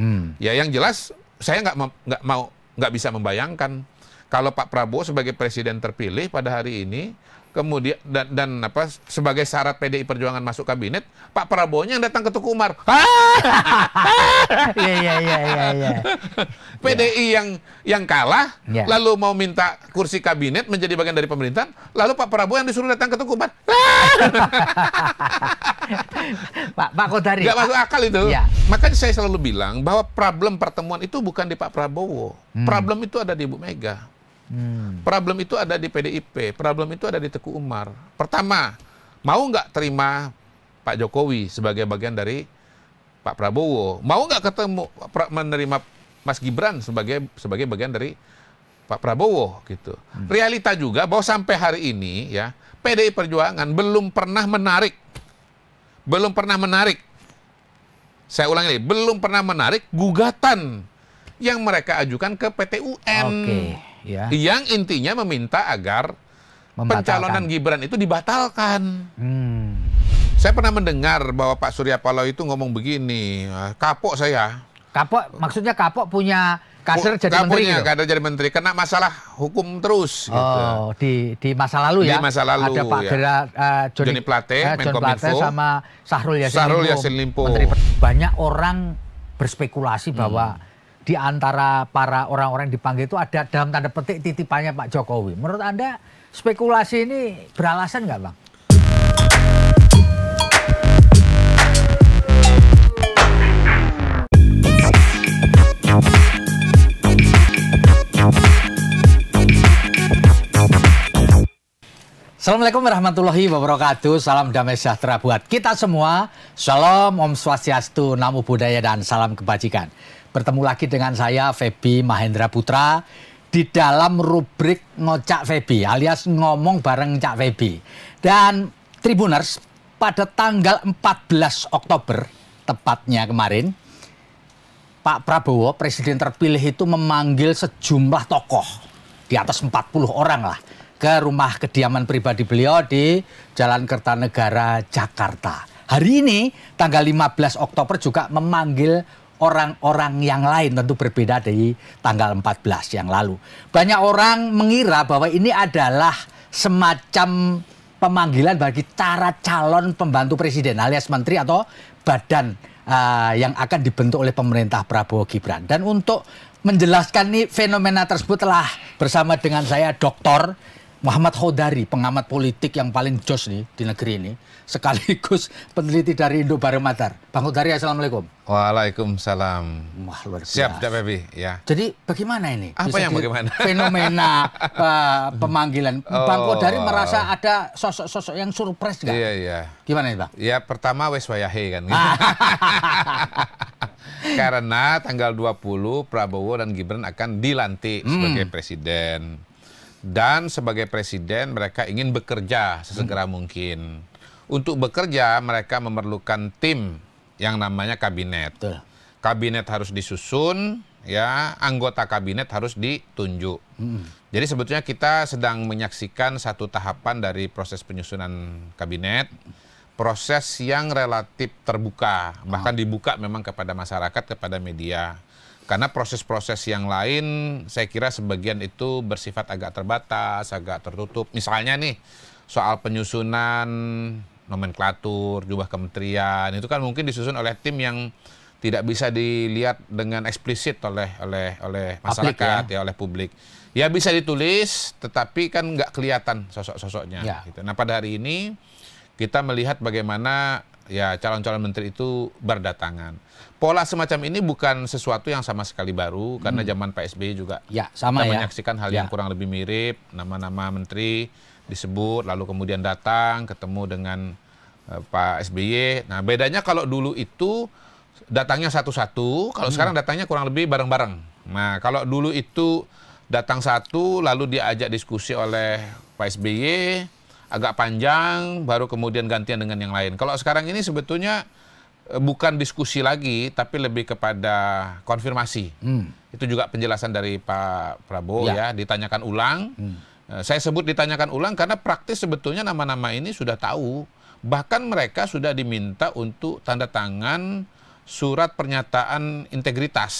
Hmm. Ya yang jelas saya nggak nggak mau nggak bisa membayangkan kalau Pak Prabowo sebagai presiden terpilih pada hari ini kemudian dan, dan apa sebagai syarat PDI Perjuangan masuk kabinet Pak Prabowo yang datang ke Tuku Umar Iya iya iya iya iya. PDI yang yang kalah Ya. lalu mau minta kursi kabinet menjadi bagian dari pemerintahan lalu Pak Prabowo yang disuruh datang ke Tuku Umar Pak Pak Kodari. nggak masuk akal itu Ya. makanya saya selalu bilang bahwa problem pertemuan itu bukan di Pak Prabowo problem itu ada di Ibu Mega Hmm. Problem itu ada di PDIP, problem itu ada di Teguh Umar. Pertama, mau nggak terima Pak Jokowi sebagai bagian dari Pak Prabowo? Mau nggak ketemu menerima Mas Gibran sebagai sebagai bagian dari Pak Prabowo gitu. Realita juga bahwa sampai hari ini ya PDI Perjuangan belum pernah menarik, belum pernah menarik. Saya ulang ini, belum pernah menarik gugatan yang mereka ajukan ke PT UN Oke, ya. yang intinya meminta agar pencalonan Gibran itu dibatalkan. Hmm. Saya pernah mendengar bahwa Pak Surya Paloh itu ngomong begini, "Ah, kapok saya. Kapok maksudnya kapok punya kader jadi menteri kapoknya gitu? kader jadi menteri kena masalah hukum terus. gitu. Oh, di di masa lalu Di ya. masa lalu, Ada Pak ya. Gera, eh, Johnny, Johnny Plate, eh, John Menkominfo. Plate sama Sahrul Yassin Sahrul Limpo. Yassin Limpo. Menteri Banyak orang berspekulasi bahwa Hmm. Di antara para orang-orang yang dipanggil itu ada dalam tanda petik titipannya Pak Jokowi. Menurut Anda spekulasi ini beralasan nggak Bang? Assalamualaikum warahmatullahi wabarakatuh. Salam damai sejahtera buat kita semua. Shalom, Om Swastiastu, Namo Buddhaya, dan salam kebajikan. Bertemu lagi dengan saya, Feby Mahendra Putra, di dalam rubrik Ngocak Feby, alias ngomong bareng Cak Feby. Dan Tribuners, pada tanggal 14 Oktober, tepatnya kemarin, Pak Prabowo, presiden terpilih itu memanggil sejumlah tokoh di atas 40 orang lah ke rumah kediaman pribadi beliau di Jalan Kertanegara, Jakarta. Hari ini, tanggal 15 Oktober juga memanggil orang-orang yang lain tentu berbeda dari tanggal 14 yang lalu. Banyak orang mengira bahwa ini adalah semacam pemanggilan bagi cara calon pembantu presiden alias menteri atau badan uh, yang akan dibentuk oleh pemerintah Prabowo Gibran. Dan untuk menjelaskan nih fenomena tersebut telah bersama dengan saya Dr. Muhammad Khodari, pengamat politik yang paling jos nih di negeri ini, sekaligus peneliti dari Indobarometer. Bang Khodari, Assalamualaikum. Waalaikumsalam. Wah, luar biasa. Siap, Cak Febi, ya. Jadi bagaimana ini? Apa Bisa yang bagaimana? Fenomena uh, pemanggilan. Bang Oh, Khodari wow. merasa ada sosok-sosok yang surprise nggak? Iya, iya. Gimana nih Bang? Ya pertama wes wayahe kan. Ah. Karena tanggal 20 Prabowo dan Gibran akan dilantik Hmm. sebagai presiden. Dan sebagai presiden mereka ingin bekerja sesegera Hmm. mungkin. Untuk bekerja mereka memerlukan tim yang namanya kabinet. Betul. Kabinet harus disusun, ya, anggota kabinet harus ditunjuk. Hmm. Jadi sebetulnya kita sedang menyaksikan satu tahapan dari proses penyusunan kabinet, proses yang relatif terbuka, bahkan dibuka memang kepada masyarakat, kepada media. Karena proses-proses yang lain, saya kira sebagian itu bersifat agak terbatas, agak tertutup. Misalnya nih, soal penyusunan nomenklatur, jubah kementerian, itu kan mungkin disusun oleh tim yang tidak bisa dilihat dengan eksplisit oleh oleh oleh masyarakat ya. oleh publik. Ya bisa ditulis, tetapi kan nggak kelihatan sosok-sosoknya. Ya. Gitu. Nah pada hari ini kita melihat bagaimana ya calon-calon menteri itu berdatangan. Pola semacam ini bukan sesuatu yang sama sekali baru karena zaman Pak SBY juga Ya, sama kita ya. menyaksikan hal Ya. yang kurang lebih mirip, nama-nama menteri disebut lalu kemudian datang ketemu dengan eh, Pak SBY. Nah, bedanya kalau dulu itu datangnya satu-satu, kalau sekarang datangnya kurang lebih bareng-bareng. Nah, kalau dulu itu datang satu lalu diajak diskusi oleh Pak SBY agak panjang baru kemudian gantian dengan yang lain. Kalau sekarang ini sebetulnya eh, bukan diskusi lagi tapi lebih kepada konfirmasi. Hmm. Itu juga penjelasan dari Pak Prabowo Ya. ya, ditanyakan ulang. Eh, Saya sebut ditanyakan ulang karena praktis sebetulnya nama-nama ini sudah tahu. Bahkan mereka sudah diminta untuk tanda tangan surat pernyataan integritas.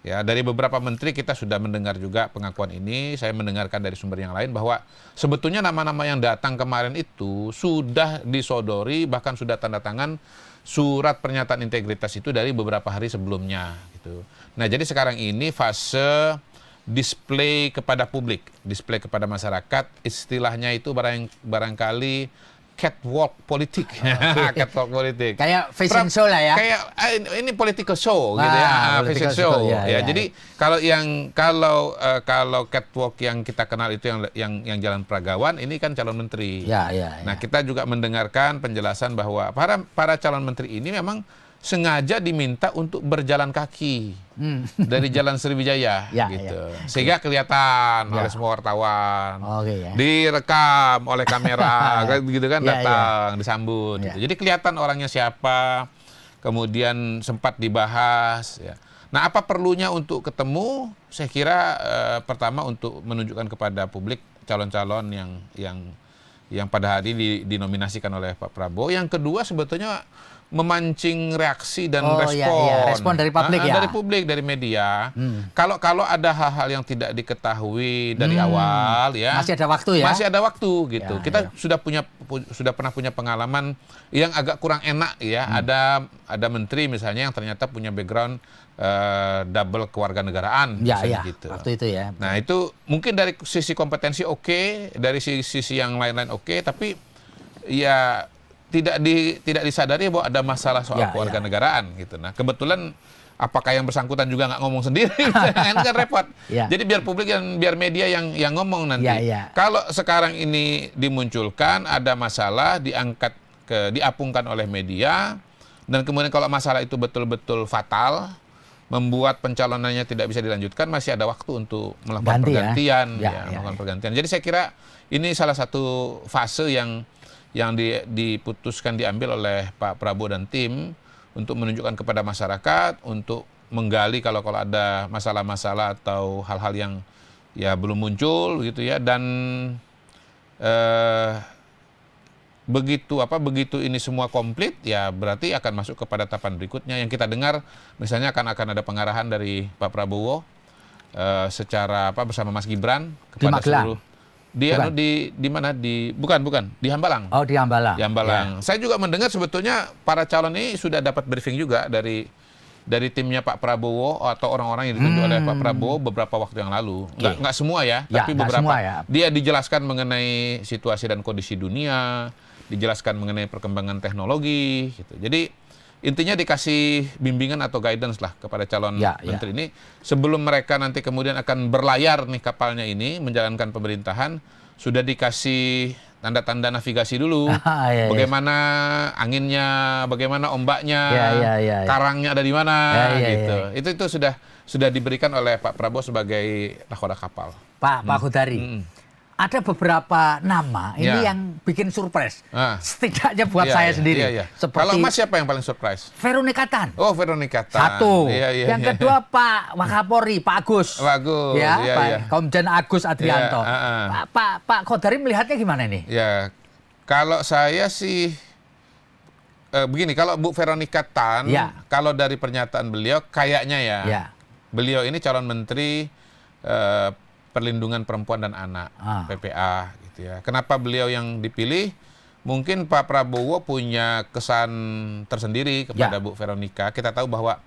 Ya, dari beberapa menteri kita sudah mendengar juga pengakuan ini. Saya mendengarkan dari sumber yang lain bahwa sebetulnya nama-nama yang datang kemarin itu sudah disodori bahkan sudah tanda tangan surat pernyataan integritas itu dari beberapa hari sebelumnya gitu. Nah, jadi sekarang ini fase display kepada publik, display kepada masyarakat, istilahnya itu barang barangkali catwalk politik. Oh, catwalk politik. Kayak fashion show lah ya. Kayak ah, ini political show Wah, gitu ya, ah, political fashion show, show. ya, ya, ya. jadi kalau yang kalau eh, kalau catwalk yang kita kenal itu yang yang yang jalan peragawan ini kan calon menteri. Ya, ya, ya. Nah, kita juga mendengarkan penjelasan bahwa para para calon menteri ini memang sengaja diminta untuk berjalan kaki Hmm. dari Jalan Sriwijaya Ya, gitu. Sehingga kelihatan Ya. oleh semua wartawan. Oke ya. Direkam oleh kamera kan gitu kan Ya, ya. datang disambut Ya. gitu. Jadi kelihatan orangnya siapa. Kemudian sempat dibahas ya. Nah, apa perlunya untuk ketemu? Saya kira eh, pertama untuk menunjukkan kepada publik calon-calon yang yang yang pada hari ini di- dinominasikan oleh Pak Prabowo. Yang kedua sebetulnya memancing reaksi dan Oh, respon. iya, iya. Respon dari publik Ah, ah, ya? Dari publik, dari media. Hmm. Kalau kalau ada hal-hal yang tidak diketahui dari awal ya. Masih ada waktu ya? Masih ada waktu gitu. Ya, Kita ya. sudah punya pu- sudah pernah punya pengalaman yang agak kurang enak ya. Hmm. Ada ada menteri misalnya yang ternyata punya background eh, double kewarganegaraan Ya, ya. gitu. Waktu itu ya. Nah, itu mungkin dari sisi kompetensi oke, dari sisi, sisi yang lain-lain oke, tapi ya tidak di tidak disadari bahwa ada masalah soal Ya, ya. kewarganegaraan gitu. Nah, kebetulan apakah yang bersangkutan juga nggak ngomong sendiri kan kan repot. Ya. Jadi biar publik dan biar media yang yang ngomong nanti. Ya, ya. Kalau sekarang ini dimunculkan ada masalah diangkat ke diapungkan oleh media dan kemudian kalau masalah itu betul-betul fatal membuat pencalonannya tidak bisa dilanjutkan masih ada waktu untuk melakukan Ganti ya. pergantian Ya, ya, ya, melakukan ya. pergantian. Jadi saya kira ini salah satu fase yang yang di- diputuskan diambil oleh Pak Prabowo dan tim untuk menunjukkan kepada masyarakat untuk menggali kalau kalau ada masalah-masalah atau hal-hal yang ya belum muncul gitu ya dan eh begitu apa begitu ini semua komplit ya berarti akan masuk kepada tahapan berikutnya yang kita dengar misalnya akan akan ada pengarahan dari Pak Prabowo eh, secara apa bersama Mas Gibran kepada Magelang? seluruh di Bukan. anu, di di mana di bukan bukan di Hambalang Oh di Hambalang. di Hambalang. Saya juga mendengar sebetulnya para calon ini sudah dapat briefing juga dari dari timnya Pak Prabowo atau orang-orang yang ditunjuk oleh Pak Prabowo beberapa waktu yang lalu. Nggak, nggak semua ya, Hmm. Ya, tapi beberapa. semua ya. Dia dijelaskan mengenai situasi dan kondisi dunia, dijelaskan mengenai perkembangan teknologi. Gitu. Jadi intinya dikasih bimbingan atau guidance lah kepada calon Ya, ya. menteri ini sebelum mereka nanti kemudian akan berlayar nih kapalnya ini menjalankan pemerintahan sudah dikasih tanda-tanda navigasi dulu. Ah, iya, iya. Bagaimana anginnya, bagaimana ombaknya, Ya, ya, ya, ya. karangnya ada di mana Ya, ya, gitu. ya. Itu itu sudah sudah diberikan oleh Pak Prabowo sebagai nakoda kapal. Pak Pak Hudari. Mm. Ada beberapa nama ini Ya. yang bikin surprise. Ah. Setidaknya buat Iya, saya iya, sendiri. iya, iya. Seperti Kalau Mas siapa yang paling surprise? Veronica Tan. Oh, Veronica Tan. Satu. Iya, iya, yang iya. kedua Pak Wakapori, Pak Agus. Pak Agus, Ya, iya, Pak iya. Komjen Agus Adrianto. Iya, ah, ah. Pak Pak Pak Kodari melihatnya gimana ini? Ya, kalau saya sih eh, begini, kalau Bu Veronica Tan, Ya. kalau dari pernyataan beliau kayaknya ya, Ya. beliau ini calon menteri eh, perlindungan perempuan dan anak, Ah. PPA gitu ya. Kenapa beliau yang dipilih? Mungkin Pak Prabowo punya kesan tersendiri kepada Ya. Bu Veronica. Kita tahu bahwa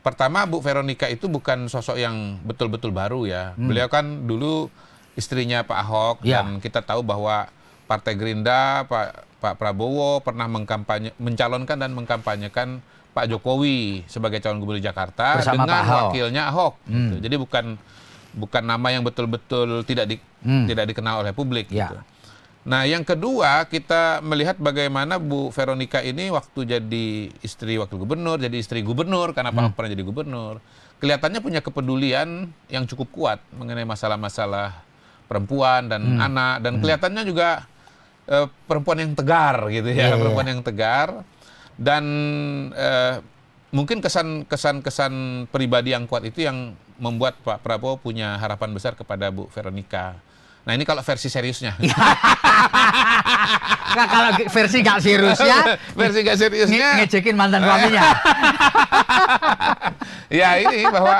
pertama Bu Veronica itu bukan sosok yang betul-betul baru ya. Beliau kan dulu istrinya Pak Ahok Hmm. Ya. dan kita tahu bahwa Partai Gerindra Pak Pak Prabowo pernah mengkampanye mencalonkan dan mengkampanyekan Pak Jokowi sebagai calon gubernur Jakarta Bersama dengan Pak Ahok. wakilnya Ahok. Hmm. gitu. Jadi bukan bukan nama yang betul-betul tidak di, Hmm. tidak dikenal oleh publik Ya. gitu. Nah, yang kedua kita melihat bagaimana Bu Veronica ini waktu jadi istri wakil gubernur, jadi istri gubernur karena Pak Ahok pernah jadi gubernur. Kelihatannya punya kepedulian yang cukup kuat mengenai masalah-masalah perempuan dan anak dan kelihatannya juga eh, perempuan yang tegar gitu ya, Iya, iya. perempuan yang tegar dan eh, mungkin kesan kesan kesan pribadi yang kuat itu yang membuat Pak Prabowo punya harapan besar kepada Bu Veronica. Nah ini kalau versi seriusnya. Nah, kalau versi nggak seriusnya, versi nggak seriusnya. nge ngejekin mantan suaminya. ya ini bahwa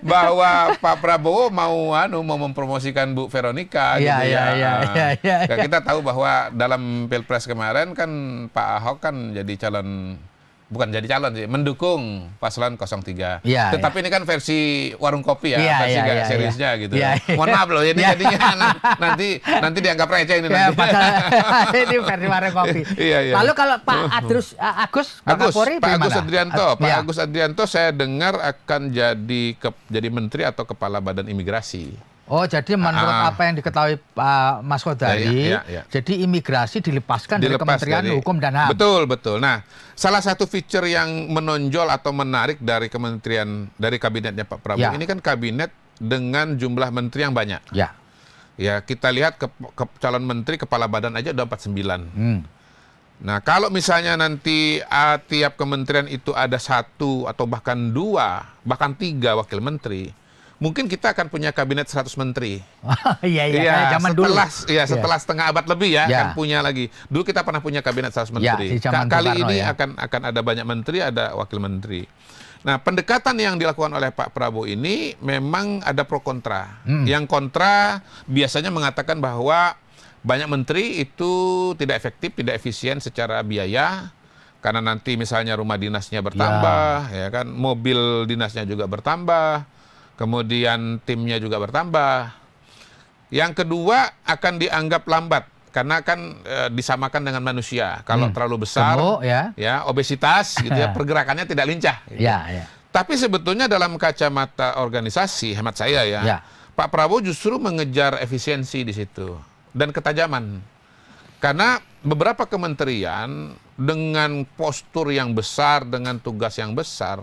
bahwa Pak Prabowo mau anu mau mempromosikan Bu Veronica Iya, gitu iya, ya. iya, iya, iya, Nah, iya. Kita tahu bahwa dalam Pilpres kemarin kan Pak Ahok kan jadi calon bukan jadi calon sih, mendukung paslon 03. Iya, Tetapi ini kan versi warung kopi ya, Iya, versi nggak iya, seriusnya iya. gitu. Iya, iya. Mohon maaf loh, ini Iya. jadinya nanti nanti dianggap receh ini Ya, nanti. pasal ini versi warung kopi. Iya, iya. Lalu kalau Pak Adrus, Agus, Pak Agus, Kapolri Pak Agus? Adrianto, Ad- Pak ya. Agus Adrianto saya dengar akan jadi ke, jadi menteri atau kepala badan imigrasi. Oh, jadi menurut Ah. apa yang diketahui Pak Mas Kodari, Ya, ya, ya, jadi imigrasi dilepaskan dari Kementerian dari- Hukum dan HAM. Betul, betul. Nah, salah satu feature yang menonjol atau menarik dari kementerian dari kabinetnya Pak Prabowo Ya. ini kan kabinet dengan jumlah menteri yang banyak. Ya. Ya, kita lihat ke, ke- calon menteri kepala badan aja udah 49. Hmm. Nah, kalau misalnya nanti ah, tiap kementerian itu ada satu atau bahkan dua, bahkan tiga wakil menteri, mungkin kita akan punya kabinet 100 menteri. Iya, iya, kayak zaman dulu. setelah, Ya, setelah setengah abad lebih ya, Ya. akan punya lagi. Dulu kita pernah punya kabinet 100 menteri. di zaman Ka- Kali ini ya. akan akan ada banyak menteri, ada wakil menteri. Nah, pendekatan yang dilakukan oleh Pak Prabowo ini memang ada pro kontra. Hmm. Yang kontra biasanya mengatakan bahwa banyak menteri itu tidak efektif, tidak efisien secara biaya. Karena nanti misalnya rumah dinasnya bertambah, ya kan, mobil dinasnya juga bertambah, kemudian timnya juga bertambah. Yang kedua akan dianggap lambat karena kan eh, disamakan dengan manusia. Kalau Hmm. terlalu besar, ya. ya obesitas gitu ya, pergerakannya tidak lincah. gitu. Ya, ya. Tapi sebetulnya dalam kacamata organisasi, hemat saya ya, Ya. Pak Prabowo justru mengejar efisiensi di situ dan ketajaman. Karena beberapa kementerian dengan postur yang besar, dengan tugas yang besar,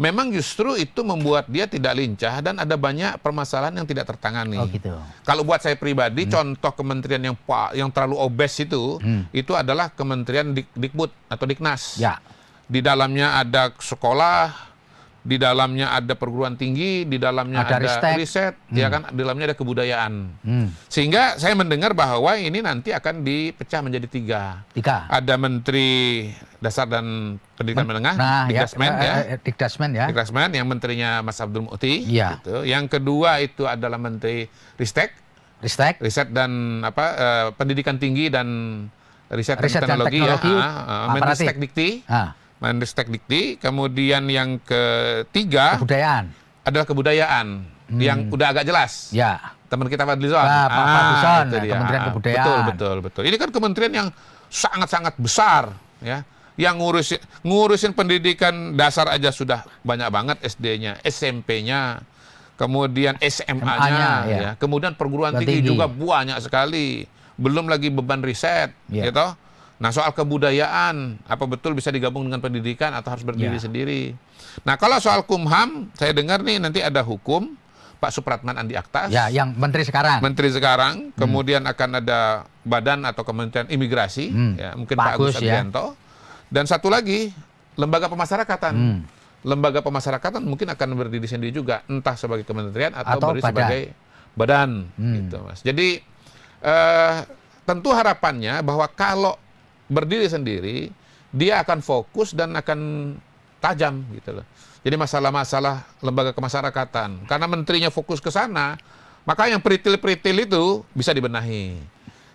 memang justru itu membuat dia tidak lincah dan ada banyak permasalahan yang tidak tertangani. Oh, gitu. Kalau buat saya pribadi, contoh kementerian yang yang terlalu obes itu, Hmm. itu adalah kementerian Dik- Dikbud atau Diknas. Ya. Di dalamnya ada sekolah, di dalamnya ada perguruan tinggi, di dalamnya Ada ada, ristek. riset, ya kan, di dalamnya ada kebudayaan. Hmm. Sehingga saya mendengar bahwa ini nanti akan dipecah menjadi tiga. Tiga. Ada Menteri Dasar dan Pendidikan Menengah, Nah, ya, Dikdasmen eh, ya. eh, Dikdasmen ya. Dikdasmen yang menterinya Mas Abdul Mukti. Iya. gitu. Yang kedua itu adalah Menteri Ristek, Ristek. riset dan apa eh, pendidikan tinggi dan riset, Riset dan dan teknologi, teknologi, ya. Ah, ah, aparatif. Menristek Dikti. Ah, Menristek Dikti, kemudian yang ketiga kebudayaan. adalah kebudayaan yang udah agak jelas. Ya. Teman kita Fadlizon. Ah, Pak Fadlizon, ya, dia. Kementerian Ah, Kebudayaan. Betul, betul, betul. Ini kan kementerian yang sangat-sangat besar, ya. Yang ngurusin ngurusin pendidikan dasar aja sudah banyak banget SD-nya, SMP-nya, kemudian SMA-nya, SMA-nya, ya. ya. Kemudian perguruan Perguruan tinggi, tinggi. juga banyak sekali. Belum lagi beban riset, Ya. gitu. Nah, soal kebudayaan, apa betul bisa digabung dengan pendidikan atau harus berdiri Ya. sendiri? Nah, kalau soal Kumham, saya dengar nih nanti ada hukum Pak Supratman Andi Aktas, Ya, yang menteri sekarang. menteri sekarang, kemudian akan ada badan atau kementerian imigrasi, Hmm. ya, mungkin Pak Pak Agus Agus, ya. Dan satu lagi lembaga pemasyarakatan. Hmm. Lembaga pemasyarakatan mungkin akan berdiri sendiri juga, entah sebagai kementerian atau, Atau berdiri sebagai badan, Hmm. gitu mas. Jadi eh, tentu harapannya bahwa kalau berdiri sendiri, dia akan fokus dan akan tajam gitu loh. Jadi masalah-masalah lembaga kemasyarakatan, karena menterinya fokus ke sana, maka yang peritil-peritil itu bisa dibenahi.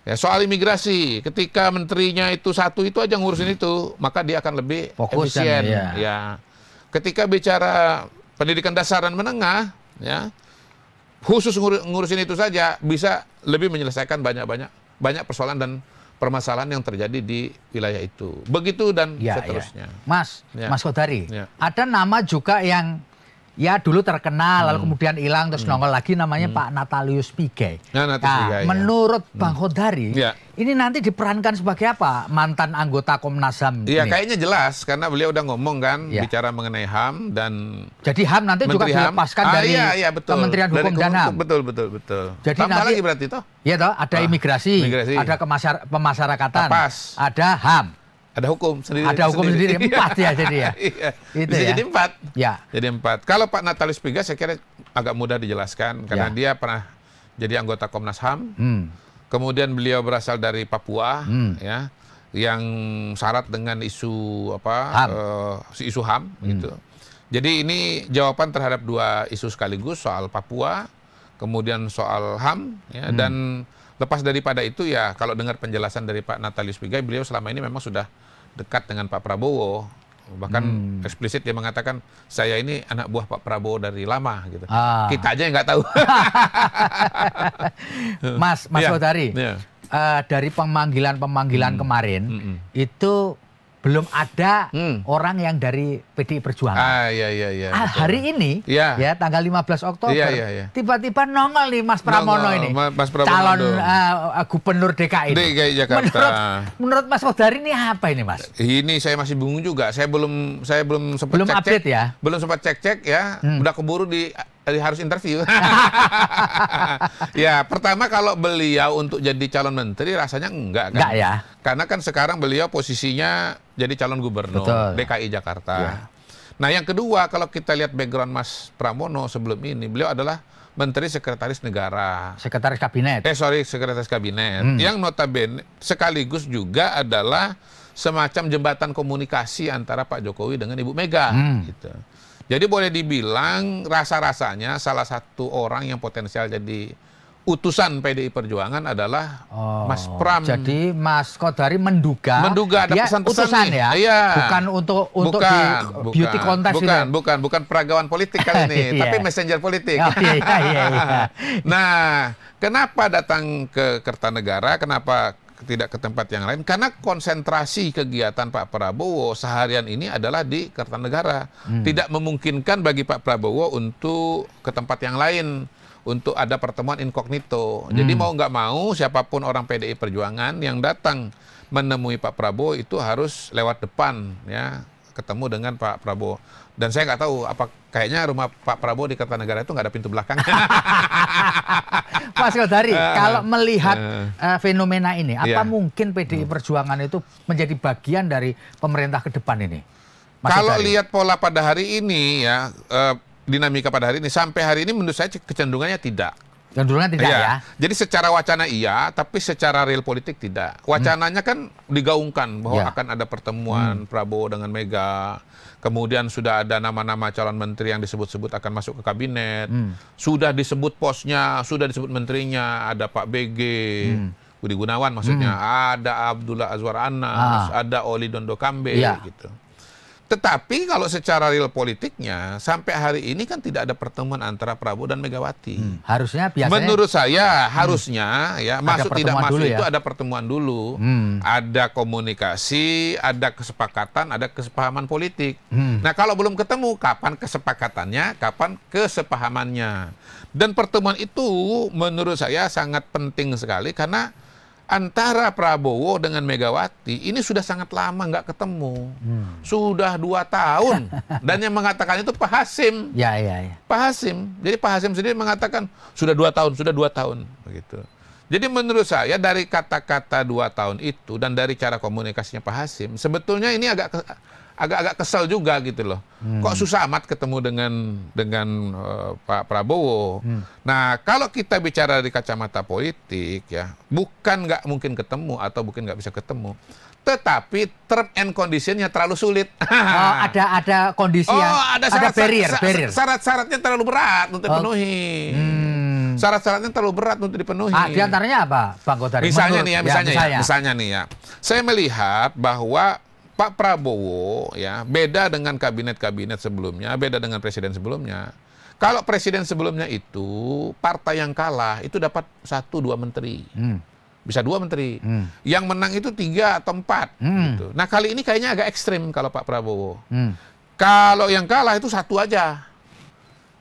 Ya, soal imigrasi, ketika menterinya itu satu itu aja ngurusin itu, maka dia akan lebih Fokus efisien. ya. Ya. Ketika bicara pendidikan dasar dan menengah, ya khusus ngur- ngurusin itu saja bisa lebih menyelesaikan banyak-banyak banyak persoalan dan permasalahan yang terjadi di wilayah itu. Begitu dan Ya, seterusnya. ya. Mas, Ya. Mas Kodari, Ya. ada nama juga yang ya dulu terkenal lalu kemudian hilang terus nongol lagi namanya Pak Natalius Pigai. Nah, Natalius Nah, Pigai, ya. menurut Bang Kodari, Ya. ini nanti diperankan sebagai apa? Mantan anggota Komnas HAM Iya, kayaknya jelas karena beliau udah ngomong kan Ya. bicara mengenai HAM dan Jadi HAM nanti juga Menteri HAM. dilepaskan Ah, dari iya, iya, betul. Kementerian Dari Hukum dan Kementerian- HAM. Betul, betul, betul. Jadi Tambah nanti- lagi berarti toh? Iya toh, ada Ah, imigrasi, imigrasi. ada pemasyarakatan, ada HAM. Ada hukum sendiri. Ada hukum sendiri. Empat ya jadi ya? Iya. Itu Bisa ya? jadi empat. Ya. Jadi empat. Kalau Pak Natalius Pigai saya kira agak mudah dijelaskan karena Ya. dia pernah jadi anggota Komnas HAM. Hmm. Kemudian beliau berasal dari Papua, Hmm. ya, yang syarat dengan isu apa, HAM. si isu HAM, gitu. Jadi ini jawaban terhadap dua isu sekaligus soal Papua, kemudian soal HAM, ya, dan lepas daripada itu ya kalau dengar penjelasan dari Pak Natalius Pigai, beliau selama ini memang sudah dekat dengan Pak Prabowo, bahkan eksplisit dia mengatakan saya ini anak buah Pak Prabowo dari lama, gitu. Ah. Kita aja yang nggak tahu. Mas, Mas Kodari, iya. eh, dari pemanggilan-pemanggilan kemarin Mm-mm. itu belum ada Hmm. orang yang dari PDI Perjuangan. Ah, iya, iya, iya. Ah, hari ini Iya. ya tanggal 15 Oktober Iya, iya, iya. tiba-tiba nongol nih Mas Pramono Nongol, ini Ma- Mas Pramono calon eh, gubernur DKI. ini. DKI Jakarta. Menurut, menurut Mas Kodari ini apa ini Mas? Ini saya masih bingung juga. Saya belum saya belum sempat Belum cek update ya? Belum sempat cek-cek ya. Hmm. Udah keburu di, di harus interview. ya, pertama kalau beliau untuk jadi calon menteri rasanya enggak kan? Enggak ya? Karena kan sekarang beliau posisinya jadi calon gubernur Betul. DKI Jakarta. Ya. Nah, yang kedua kalau kita lihat background Mas Pramono sebelum ini, beliau adalah Menteri Sekretaris Negara. Sekretaris Kabinet. Eh sorry, sekretaris kabinet. Hmm. Yang notabene sekaligus juga adalah semacam jembatan komunikasi antara Pak Jokowi dengan Ibu Mega. Hmm. Gitu. Jadi boleh dibilang rasa-rasanya salah satu orang yang potensial jadi utusan PDI Perjuangan adalah Oh, Mas Pram. Jadi Mas Kodari menduga, Menduga ada pesan-pesan utusan nih. ya, Iya. bukan untuk untuk bukan, di bukan, beauty contest bukan, itu. bukan, bukan peragawan politik kali ini, Iya. tapi messenger politik. Oh, iya, iya, iya. nah, kenapa datang ke Kertanegara? Kenapa tidak ke tempat yang lain? Karena konsentrasi kegiatan Pak Prabowo seharian ini adalah di Kertanegara. Hmm. Tidak memungkinkan bagi Pak Prabowo untuk ke tempat yang lain untuk ada pertemuan inkognito. Jadi Hmm. mau nggak mau siapa pun orang PDI Perjuangan yang datang menemui Pak Prabowo itu harus lewat depan ya ketemu dengan Pak Prabowo. Dan saya nggak tahu apa kayaknya rumah Pak Prabowo di Kertanegara itu nggak ada pintu belakang. Mas Kodari, Eh, kalau melihat eh. eh, fenomena ini, apa. Hmm. mungkin PDI Perjuangan itu menjadi bagian dari pemerintah ke depan ini? Mas Kalau Kodari? lihat pola pada hari ini ya eh, dinamika pada hari ini sampai hari ini menurut saya kecenderungannya tidak. Cenderungnya tidak Iya. ya? Jadi secara wacana iya, tapi secara real politik tidak. Wacananya kan digaungkan bahwa Iya. akan ada pertemuan Prabowo dengan Mega. Kemudian sudah ada nama-nama calon menteri yang disebut-sebut akan masuk ke kabinet. Hmm. Sudah disebut posnya, sudah disebut menterinya, ada Pak BG. Hmm. Budi Gunawan maksudnya, ada Abdullah Azwar Anas, ada Oli Dondo Kambe Iya. gitu. Tetapi kalau secara real politiknya sampai hari ini kan tidak ada pertemuan antara Prabowo dan Megawati. Hmm. Harusnya biasanya Menurut saya harusnya ya masuk tidak masuk dulu itu ya? ada pertemuan dulu, Hmm. ada komunikasi, ada kesepakatan, ada kesepahaman politik. Hmm. Nah kalau belum ketemu, kapan kesepakatannya, kapan kesepahamannya? Dan pertemuan itu menurut saya sangat penting sekali karena antara Prabowo dengan Megawati ini sudah sangat lama nggak ketemu, Hmm. sudah dua tahun. Dan yang mengatakan itu Pak Hasim. Ya, ya, ya. Pak Hasim. Jadi Pak Hasim sendiri mengatakan sudah dua tahun, sudah dua tahun, begitu. Jadi menurut saya dari kata-kata dua tahun itu dan dari cara komunikasinya Pak Hasim, sebetulnya ini agak agak-agak kesel juga gitu loh. Kok susah amat ketemu dengan dengan eh, Pak Prabowo. Nah kalau kita bicara dari kacamata politik ya, bukan nggak mungkin ketemu atau mungkin nggak bisa ketemu, tetapi term and conditionnya terlalu sulit. Oh, ada ada kondisi yang ada, syarat- barrier, sa- sa- barrier. Syarat-syaratnya terlalu berat untuk Oh. dipenuhi. Hmm. Syarat-syaratnya terlalu berat untuk dipenuhi. Ah, di antaranya apa, Bang Kodari? misalnya Menurut- nih ya, misalnya ya, misalnya. misalnya nih ya. Saya melihat bahwa Pak Prabowo ya beda dengan kabinet-kabinet sebelumnya, beda dengan presiden sebelumnya. Kalau presiden sebelumnya itu partai yang kalah itu dapat satu dua menteri, Hmm. bisa dua menteri. Hmm. Yang menang itu tiga atau empat. Hmm. Gitu. Nah kali ini kayaknya agak ekstrim kalau Pak Prabowo. Hmm. Kalau yang kalah itu satu aja.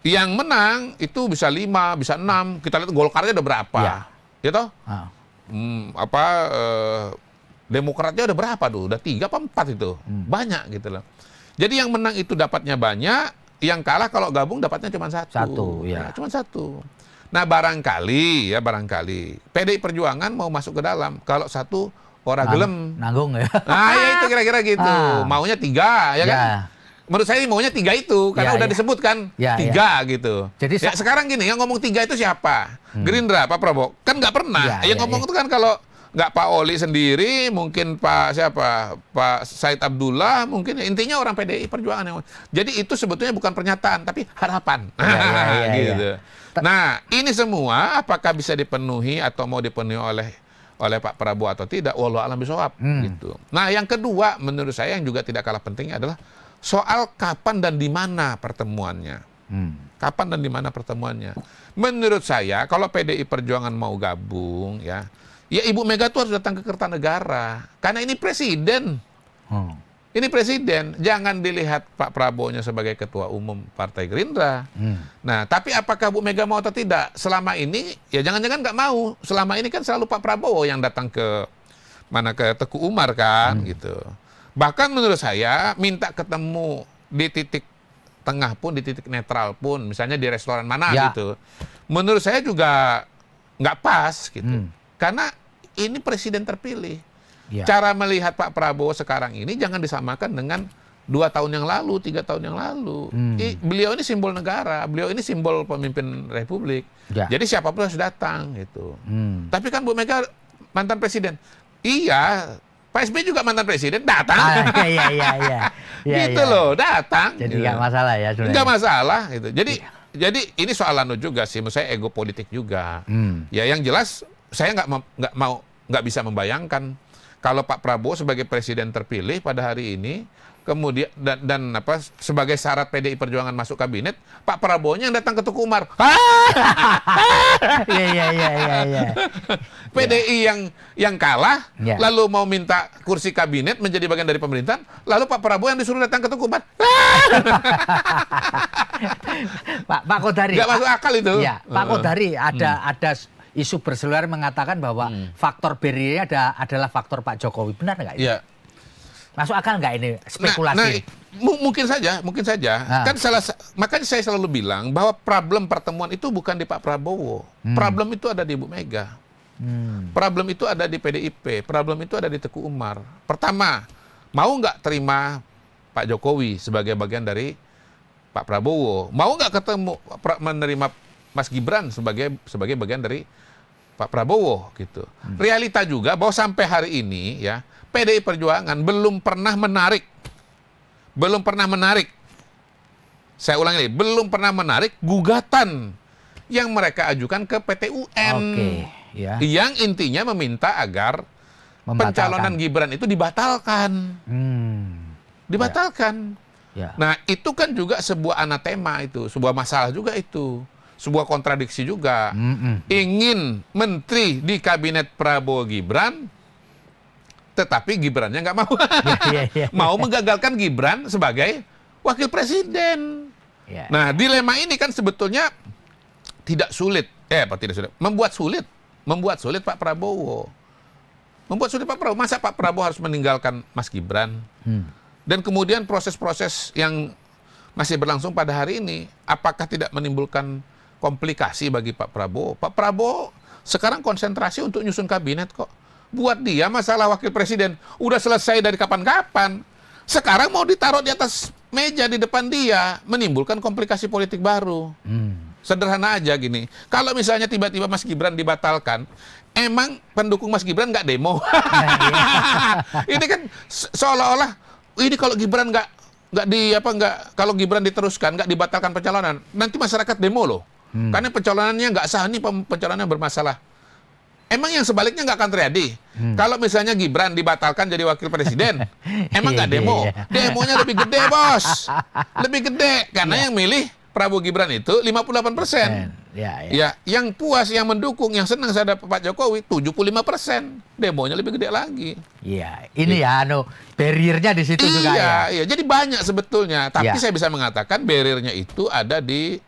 Yang menang itu bisa lima, bisa enam. Kita lihat Golkarnya udah berapa, Ya. toh? Ah. Hmm, apa eh, Demokratnya udah berapa tuh? Udah tiga apa empat itu? Hmm. Banyak gitu loh. Jadi yang menang itu dapatnya banyak, yang kalah kalau gabung dapatnya cuma satu. Satu, ya. cuma satu. Nah barangkali ya barangkali PDI Perjuangan mau masuk ke dalam. Kalau satu orang gelem. Nanggung ya. Nah ya itu kira-kira gitu. Ah. Maunya tiga ya kan? Ya. menurut saya maunya tiga itu karena Ya, udah ya. disebutkan Ya, tiga gitu. Jadi ya, sekarang gini yang ngomong tiga itu siapa? Gerindra, Pak Prabowo. Kan nggak pernah. Ya, yang ya, ngomong ya. itu kan kalau nggak Pak Oli sendiri, mungkin Pak siapa? Pak Said Abdullah, mungkin intinya orang PDI Perjuangan yang. Jadi itu sebetulnya bukan pernyataan tapi harapan. Ya, ya, ya, gitu. ya. Nah, ini semua apakah bisa dipenuhi atau mau dipenuhi oleh oleh Pak Prabowo atau tidak? Walau alam bisawab Hmm. gitu. Nah, yang kedua menurut saya yang juga tidak kalah penting adalah soal kapan dan di mana pertemuannya. Hmm. Kapan dan di mana pertemuannya? Menurut saya kalau PDI Perjuangan mau gabung ya, ya Ibu Mega tuh harus datang ke Kertanegara karena ini presiden. Hmm. Ini presiden, jangan dilihat Pak Prabowo-nya sebagai ketua umum Partai Gerindra. Hmm. Nah, tapi apakah Bu Mega mau atau tidak? Selama ini, ya jangan-jangan nggak mau. Selama ini kan selalu Pak Prabowo yang datang ke mana ke Teguh Umar kan, gitu. Bahkan menurut saya minta ketemu di titik tengah pun, di titik netral pun, misalnya di restoran mana Ya. gitu. Menurut saya juga nggak pas gitu. Hmm. Karena ini presiden terpilih. Ya. Cara melihat Pak Prabowo sekarang ini jangan disamakan dengan dua tahun yang lalu, tiga tahun yang lalu. Hmm. I- beliau ini simbol negara, beliau ini simbol pemimpin republik. Ya. Jadi siapa pun harus datang gitu. Hmm. Tapi kan Bu Mega mantan presiden. Iya, Pak SBY juga mantan presiden, datang. Ah, iya iya iya. Iya, gitu iya. loh, datang. Jadi gitu. nggak masalah ya sebenarnya. Nggak masalah gitu. Jadi jadi ini soal anu juga sih, menurut saya ego politik juga. Hmm. Ya yang jelas saya nggak nggak mau nggak bisa membayangkan kalau Pak Prabowo sebagai presiden terpilih pada hari ini kemudian dan, dan apa sebagai syarat PDI Perjuangan masuk kabinet Pak Prabowo yang datang ke Tuku Umar Iya iya iya iya iya. PDI yang yang kalah Ya. lalu mau minta kursi kabinet menjadi bagian dari pemerintahan lalu Pak Prabowo yang disuruh datang ke Tuku Umar Pak Pak Kodari. nggak masuk akal itu Iya, Pak. Kodari ada ada isu berseluar mengatakan bahwa faktor barrier ada adalah faktor Pak Jokowi. Benar nggak? itu? Iya. Masuk akal nggak ini Nah, spekulasi? nah, mu- mungkin saja, mungkin saja. Ah. Kan salah sa- makanya saya selalu bilang bahwa problem pertemuan itu bukan di Pak Prabowo. Problem itu ada di Ibu Mega. Hmm. Problem itu ada di PDIP. Problem itu ada di Teguh Umar. Pertama, mau nggak terima Pak Jokowi sebagai bagian dari Pak Prabowo? Mau nggak ketemu menerima Mas Gibran sebagai sebagai bagian dari Pak Prabowo gitu. Realita juga bahwa sampai hari ini ya PDI Perjuangan belum pernah menarik belum pernah menarik saya ulangi lagi, belum pernah menarik gugatan yang mereka ajukan ke PT UN Oke, ya. yang intinya meminta agar pencalonan Gibran itu dibatalkan. Hmm. Dibatalkan. Ya. Nah, itu kan juga sebuah anatema itu, sebuah masalah juga itu. Sebuah kontradiksi juga. Mm-mm. Ingin menteri di kabinet Prabowo Gibran, tetapi Gibrannya nggak mau. Iya, iya. mau menggagalkan Gibran sebagai wakil presiden. Ya. Nah, dilema ini kan sebetulnya tidak sulit. Eh, apa tidak sulit? Membuat sulit. Membuat sulit Pak Prabowo. Membuat sulit Pak Prabowo. Masa Pak Prabowo harus meninggalkan Mas Gibran? Hmm. Dan kemudian proses-proses yang masih berlangsung pada hari ini, apakah tidak menimbulkan komplikasi bagi Pak Prabowo? Pak Prabowo sekarang konsentrasi untuk nyusun kabinet kok. Buat dia masalah wakil presiden udah selesai dari kapan-kapan. Sekarang mau ditaruh di atas meja di depan dia, menimbulkan komplikasi politik baru. Hmm. Sederhana aja gini. Kalau misalnya tiba-tiba Mas Gibran dibatalkan, emang pendukung Mas Gibran nggak demo? ini kan se- seolah-olah ini kalau Gibran nggak nggak di apa nggak kalau Gibran diteruskan nggak dibatalkan pencalonan, nanti masyarakat demo loh. Karena pencalonannya nggak sah nih pem- pencalonannya bermasalah. Emang yang sebaliknya nggak akan terjadi. Kalau misalnya Gibran dibatalkan jadi wakil presiden, emang nggak Iya, demo? iya. Demonya lebih gede bos, lebih gede karena yang milih Prabowo Gibran itu 58 persen. Ya, ya. Ya, yang puas, yang mendukung, yang senang saya Pak Jokowi 75 persen. Demonya lebih gede lagi. Iya, ini ya anu barriernya di situ juga ya. iya, iya. Jadi banyak sebetulnya. Tapi Iya. saya bisa mengatakan barriernya itu ada di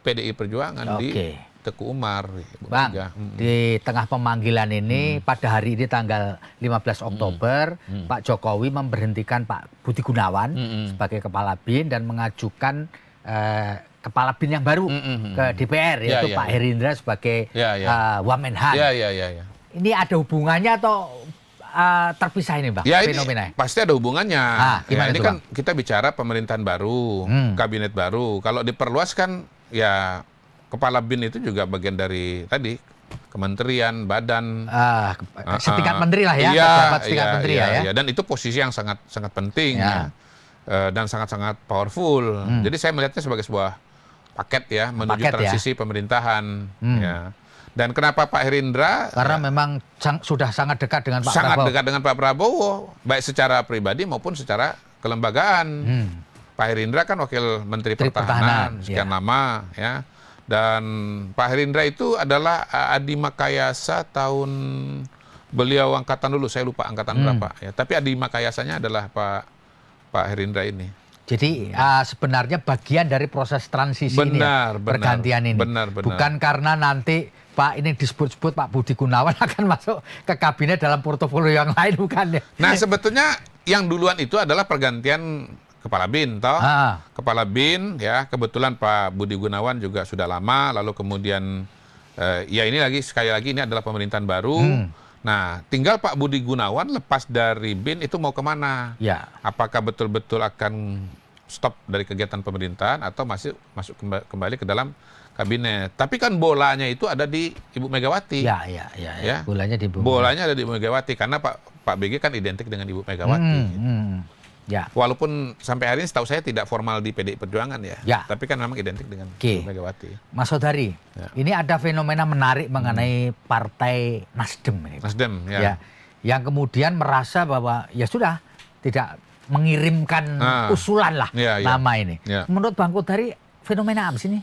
PDI Perjuangan di Oke. Teguh Umar. Bang, Mega. Mm. di tengah pemanggilan ini pada hari ini tanggal 15 Oktober, Pak Jokowi memberhentikan Pak Budi Gunawan Mm-mm. sebagai kepala BIN dan mengajukan eh, kepala BIN yang baru Mm-mm. ke DPR Ya, yaitu ya, Pak ya. Herindra sebagai Ya, ya. eh, Wamenhan. Iya, iya, iya. Ya. Ini ada hubungannya atau uh, terpisah ini bang? Ya ini fenomena? pasti ada hubungannya. Ah, ya, ini tuh, kan kita bicara pemerintahan baru, Hmm. kabinet baru. Kalau diperluas kan ya kepala bin itu juga bagian dari tadi kementerian, badan. Ah, Ah, setingkat ah. menteri lah ya, Iya, setingkat iya, menteri iya, ya, ya. iya. Dan itu posisi yang sangat sangat penting Ya. ya. Eh, dan sangat-sangat powerful. Hmm. Jadi saya melihatnya sebagai sebuah paket ya menuju Paket ya. transisi pemerintahan. Hmm. Ya. Dan kenapa Pak Herindra Karena ya, memang sang- sudah sangat dekat dengan Pak sangat Prabowo. dekat dengan Pak Prabowo, baik secara pribadi maupun secara kelembagaan. Hmm. Pak Herindra kan wakil Menteri Pertahanan, Pertahanan, sekian ya. lama ya. Dan Pak Herindra itu adalah uh, Adi Makayasa tahun beliau angkatan dulu, saya lupa angkatan Hmm. berapa ya. Tapi Adi Makayasanya adalah Pak Pak Herindra ini. Jadi ah, sebenarnya bagian dari proses transisi ini Benar, ya, benar. pergantian ini. Benar, benar. Bukan karena nanti Pak ini disebut-sebut Pak Budi Gunawan akan masuk ke kabinet dalam portofolio yang lain bukan ya? Nah, sebetulnya yang duluan itu adalah pergantian kepala bin, toh. Ah, Kepala bin ya, kebetulan Pak Budi Gunawan juga sudah lama, lalu kemudian eh, ya ini lagi sekali lagi ini adalah pemerintahan baru. Hmm. Nah, tinggal Pak Budi Gunawan lepas dari bin itu mau ke mana? ya. Apakah betul-betul akan stop dari kegiatan pemerintahan atau masih masuk kemba- kembali ke dalam kabinet? Tapi kan bolanya itu ada di Ibu Megawati. Ya, ya, ya, ya. Ya. Bolanya di bumi. Bolanya ada di Ibu Megawati karena Pak Pak BG kan identik dengan Ibu Megawati. Hmm, hmm. Ya. Walaupun sampai hari ini setahu saya tidak formal di PDI Perjuangan ya. Ya. Tapi kan memang identik dengan. Ibu Megawati. Mas Saudari, Ya. ini ada fenomena menarik mengenai Partai Nasdem ini. Nasdem ya. ya. Yang kemudian merasa bahwa ya sudah tidak mengirimkan Ah. usulan lah Ya, ya. nama ini. Ya. Menurut Bang Kodari fenomena apa sih ini?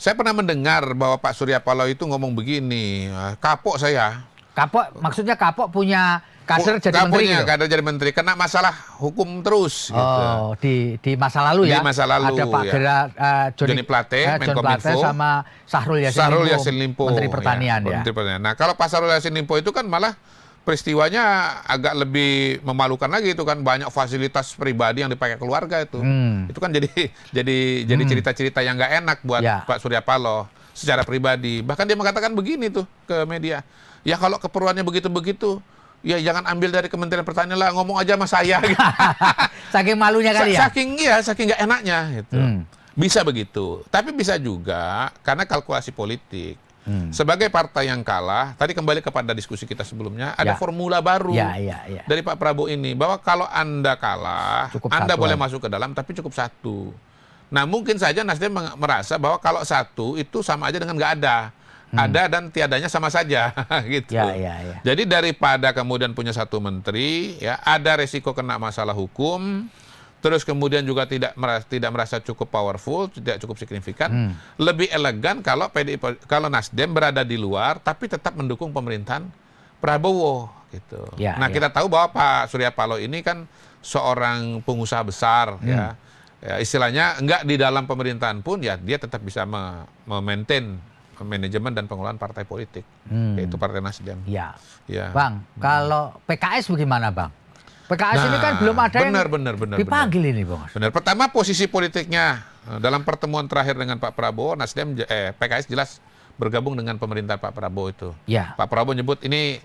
Saya pernah mendengar bahwa Pak Surya Paloh itu ngomong begini, "Ah, kapok saya. Kapok maksudnya kapok punya kader jadi menteri kapoknya gitu? kader jadi menteri kena masalah hukum terus gitu. Oh, di di masa lalu Di ya. masa lalu, Ada Pak ya. Gera, eh, Joni, Johnny Plate, eh, John. Plate sama Sahrul Yassin Sahrul Yassin Limpo. Menteri Pertanian ya. Menteri Pertanian. Nah, kalau Pak Sahrul Yassin Limpo itu kan malah peristiwanya agak lebih memalukan lagi itu kan banyak fasilitas pribadi yang dipakai keluarga itu. Hmm. Itu kan jadi jadi jadi cerita-cerita yang nggak enak buat Ya. Pak Surya Paloh secara pribadi. Bahkan dia mengatakan begini tuh ke media. Ya kalau keperluannya begitu-begitu, ya jangan ambil dari Kementerian Pertanian lah, ngomong aja sama saya. gitu. Saking malunya kali ya. Saking iya, saking nggak enaknya gitu. Hmm. Bisa begitu. Tapi bisa juga karena kalkulasi politik. Hmm. Sebagai partai yang kalah, tadi kembali kepada diskusi kita sebelumnya, ada Ya. formula baru Ya, ya, ya. dari Pak Prabowo ini bahwa kalau Anda kalah, Cukup Anda satu boleh masuk ke dalam tapi cukup satu. Nah, mungkin saja Nasdem merasa bahwa kalau satu itu sama aja dengan nggak ada. Ada dan tiadanya sama saja gitu. Hmm. Ya, ya, ya. Jadi daripada kemudian punya satu menteri, ya ada resiko kena masalah hukum, terus kemudian juga tidak merasa, tidak merasa cukup powerful, tidak cukup signifikan, Hmm. lebih elegan kalau per- kalau Nasdem berada di luar tapi tetap mendukung pemerintahan Prabowo gitu. Ya, nah ya. kita tahu bahwa Pak Surya Paloh ini kan seorang pengusaha besar Hmm. ya. Ya, istilahnya enggak di dalam pemerintahan pun ya dia tetap bisa me- memaintain manajemen dan pengelolaan partai politik Hmm. yaitu Partai Nasdem. Ya. Ya. Bang, kalau PKS bagaimana, Bang? PKS ini Nah, kan belum ada benar, yang benar, benar, dipanggil ini, Bang. Benar. Pertama posisi politiknya eh, dalam pertemuan terakhir dengan Pak Prabowo, Nasdem eh PKS jelas bergabung dengan pemerintah Pak Prabowo itu. Ya. Pak Prabowo nyebut ini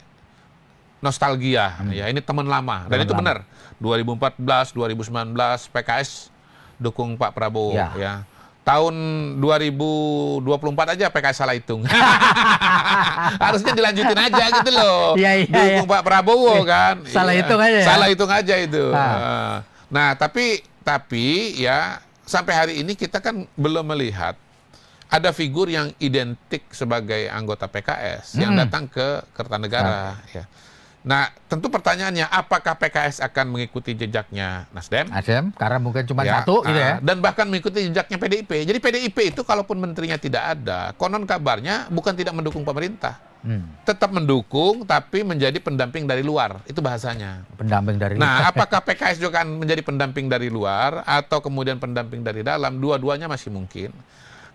nostalgia, ya ini teman lama. Dan Teman itu lama. benar. 2014, 2019 PKS dukung Pak Prabowo Ya. ya. Tahun 2024 aja PKS salah hitung. Harusnya dilanjutin aja gitu loh. Iya, iya, dukung Pak Prabowo kan. Salah Iya. hitung aja ya? Salah hitung aja itu. Ah. Nah, tapi tapi ya sampai hari ini kita kan belum melihat ada figur yang identik sebagai anggota PKS yang Hmm. datang ke Kertanegara. Ya. Nah, tentu pertanyaannya, apakah PKS akan mengikuti jejaknya Nasdem? Nasdem karena mungkin cuma Ya, satu gitu ah, ya. Dan bahkan mengikuti jejaknya PDIP. Jadi PDIP itu kalaupun menterinya tidak ada, konon kabarnya bukan tidak mendukung pemerintah. Hmm. Tetap mendukung, tapi menjadi pendamping dari luar. Itu bahasanya. Pendamping dari Nah, apakah PKS juga akan menjadi pendamping dari luar atau kemudian pendamping dari dalam? Dua-duanya masih mungkin.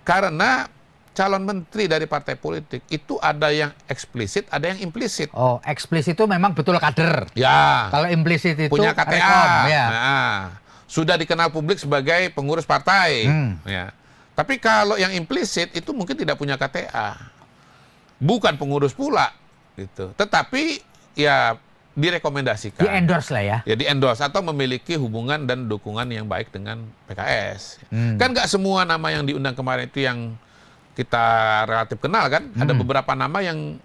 Karena calon menteri dari partai politik itu ada yang eksplisit, ada yang implisit. Oh, eksplisit itu memang betul kader. Ya, Kalau implisit itu punya KTA. rekom, ya. Nah, sudah dikenal publik sebagai pengurus partai. Hmm. Ya. Tapi kalau yang implisit itu mungkin tidak punya KTA. Bukan pengurus pula gitu. Tetapi ya direkomendasikan. Di endorse lah ya. Ya di endorse atau memiliki hubungan dan dukungan yang baik dengan PKS. Hmm. Kan nggak semua nama yang diundang kemarin itu yang kita relatif kenal kan. Ada Hmm. beberapa nama yang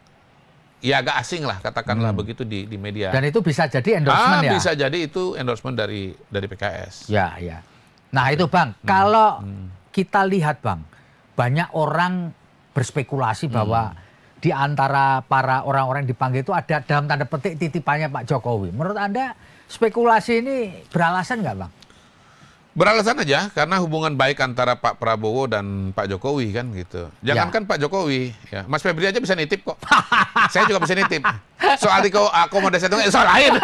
ya agak asing lah katakanlah Hmm. begitu di di media. Dan itu bisa jadi endorsement ah, ya. bisa jadi itu endorsement dari dari PKS. Ya, ya. Nah, itu Bang, Hmm. kalau kita lihat Bang, banyak orang berspekulasi bahwa Hmm. di antara para orang-orang yang dipanggil itu ada dalam tanda petik titipannya Pak Jokowi. Menurut Anda spekulasi ini beralasan nggak Bang? Beralasan aja karena hubungan baik antara Pak Prabowo dan Pak Jokowi kan gitu. Jangankan Pak Jokowi, ya Mas Febri aja bisa nitip kok. Saya juga bisa nitip. Soal di akomodasi itu soal lain.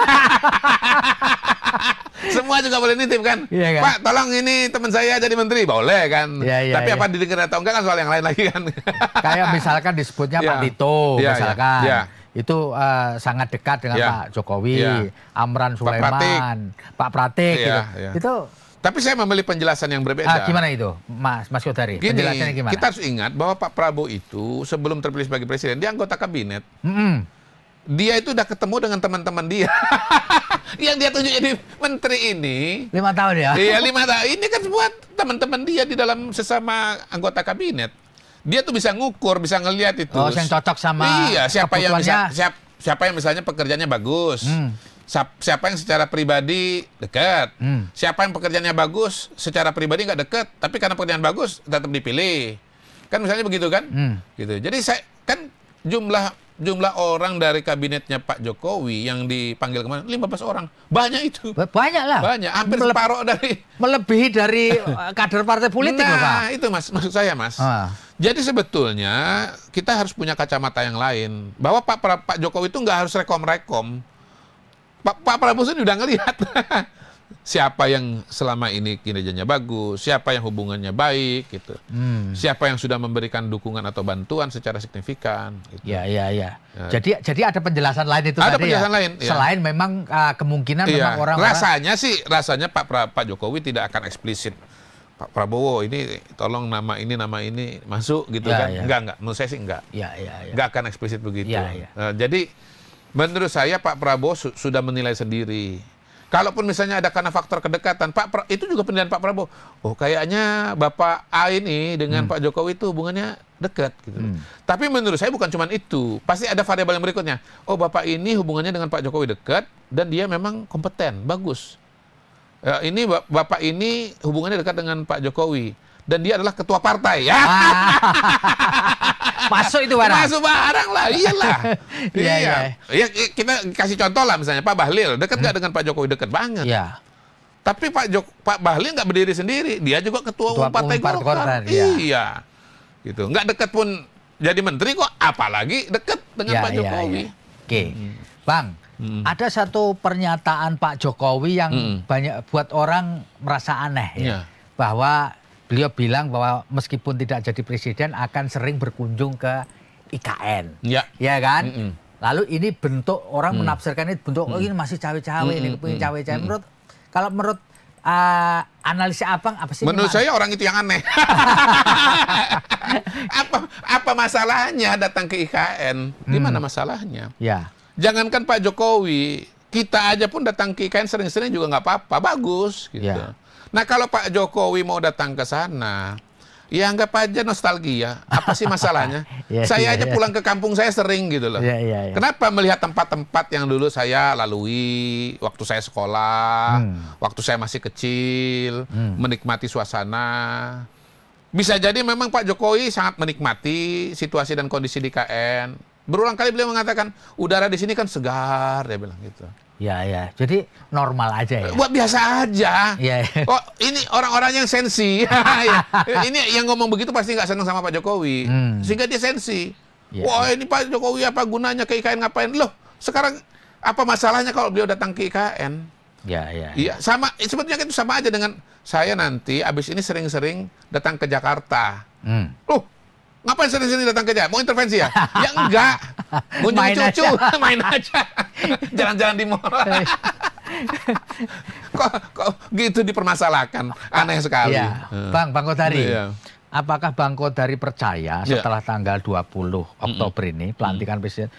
Semua juga boleh nitip kan. Iya kan? Pak, tolong ini teman saya jadi menteri, boleh kan. Iya, iya, Tapi iya. apa didengar atau enggak kan soal yang lain lagi kan. Kayak misalkan disebutnya Pak Ya. Tito, Ya, ya, misalkan. ya. Itu eh, sangat dekat dengan Ya. Pak Jokowi, Ya. Amran Pratik. Sulaiman, Pak Pratik Iya, gitu. iya. Itu Tapi saya memilih penjelasan yang berbeda. ah, gimana itu, Mas Mas Kodari? Gini, Penjelasannya gimana? kita harus ingat bahwa Pak Prabowo itu sebelum terpilih sebagai presiden, dia anggota kabinet. Mm-mm. dia itu udah ketemu dengan teman-teman dia. yang dia tunjuk jadi menteri ini. Lima tahun ya? Iya lima tahun. Ini kan buat teman-teman dia di dalam sesama anggota kabinet. Dia tuh bisa ngukur, bisa ngelihat itu. Oh, yang cocok sama Iya, siapa yang bisa, siap, siapa yang misalnya pekerjaannya bagus. Hmm. Siap- Siapa yang secara pribadi dekat. Hmm. Siapa yang pekerjaannya bagus, secara pribadi nggak dekat, tapi karena pekerjaan bagus tetap dipilih. Kan misalnya begitu kan? Hmm. gitu. Jadi saya kan jumlah jumlah orang dari kabinetnya Pak Jokowi yang dipanggil kemarin 15 orang. Banyak itu. Ba- Banyak lah. Banyak, hampir Meleb- separuh dari Melebihi dari eh, kader partai politik loh, Pak. Nah, itu Mas, maksud saya Mas. Ah. Jadi sebetulnya kita harus punya kacamata yang lain. Bahwa Pak Pak Jokowi itu nggak harus rekom-rekom. Pak, Pak Prabowo sendiri udah ngelihat siapa yang selama ini kinerjanya bagus, siapa yang hubungannya baik, gitu. Hmm. Siapa yang sudah memberikan dukungan atau bantuan secara signifikan. Gitu. Ya, ya, ya. Ya. Jadi jadi ada penjelasan lain itu Ada tadi penjelasan ya. lain, ya. Selain memang ah, kemungkinan Iya, memang orang-orang rasanya sih, rasanya Pak Pra- Pak Jokowi tidak akan eksplisit. Pak Prabowo ini tolong nama ini nama ini masuk gitu Ya, kan? ya. Enggak enggak, menurut saya sih enggak. Ya, ya, ya. nggak akan eksplisit begitu. Iya, iya. Eh, jadi menurut saya Pak Prabowo su- sudah menilai sendiri. Kalaupun misalnya ada karena faktor kedekatan, Pak Pra- itu juga penilaian Pak Prabowo. Oh kayaknya Bapak A ini dengan Pak Jokowi itu hubungannya dekat. Gitu. Hmm. Tapi menurut saya bukan cuma itu, pasti ada variabel yang berikutnya. Oh Bapak ini hubungannya dengan Pak Jokowi dekat dan dia memang kompeten, bagus. Eh, ini Bap- Bapak ini hubungannya dekat dengan Pak Jokowi dan dia adalah ketua partai ya. Masuk itu barang. Masuk barang lah, iyalah. Iya, iya. iya. Ya, kita kasih contoh lah misalnya Pak Bahlil, dekat nggak dengan Pak Jokowi? Dekat banget. Ya. Tapi Pak Jok Pak Bahlil nggak berdiri sendiri, dia juga ketua, Ketua umum Partai Golkar. Iya. Iya. Gitu. Nggak dekat pun jadi menteri kok, apalagi dekat dengan Ya, Pak ya, Jokowi. ya. Oke. Bang, Hmm. ada satu pernyataan Pak Jokowi yang Hmm. banyak buat orang merasa aneh ya. Iya. Bahwa beliau bilang bahwa meskipun tidak jadi presiden akan sering berkunjung ke IKN. Ya. Ya kan? Mm-mm. Lalu ini bentuk orang menafsirkan ini bentuk oh ini masih cawe-cawe ini Mm-mm, kepingin mm-mm, cawe-cawe. Menurut kalau menurut uh, analisa abang apa sih? ini Menurut saya orang itu yang aneh. apa apa masalahnya datang ke IKN? Di Hmm. mana masalahnya? Ya. Jangankan Pak Jokowi, kita aja pun datang ke IKN sering-sering juga nggak apa-apa, bagus gitu. Ya. Nah kalau Pak Jokowi mau datang ke sana, ya anggap aja nostalgia. Apa sih masalahnya? Ya, saya ya, aja ya. pulang ke kampung saya sering gitu loh. Ya, ya, ya. Kenapa melihat tempat-tempat yang dulu saya lalui waktu saya sekolah, Hmm. waktu saya masih kecil, Hmm. menikmati suasana. Bisa jadi memang Pak Jokowi sangat menikmati situasi dan kondisi di KN. Berulang kali beliau mengatakan udara di sini kan segar, dia bilang gitu. Ya, ya. Jadi normal aja ya. Buat biasa aja. Ya. Oh ini orang-orang yang sensi. Ya. ini yang ngomong begitu pasti nggak senang sama Pak Jokowi, Hmm. sehingga dia sensi. Ya. Wah ini Pak Jokowi apa gunanya ke IKN ngapain? Loh sekarang apa masalahnya kalau beliau datang ke IKN? Ya, ya. Iya sama. Sebetulnya itu sama aja dengan saya nanti abis ini sering-sering datang ke Jakarta. Hmm. Loh ngapain sering-sering datang ke Jakarta? Mau intervensi ya? ya enggak. Kunjungi Main cucu, aja. main aja. Jalan-jalan di mall. kok, kok gitu dipermasalahkan? Aneh sekali. Hmm. Bang, Bang Kodari. Iya. Apakah Bang Kodari percaya Iya. setelah tanggal 20 Oktober ini pelantikan presiden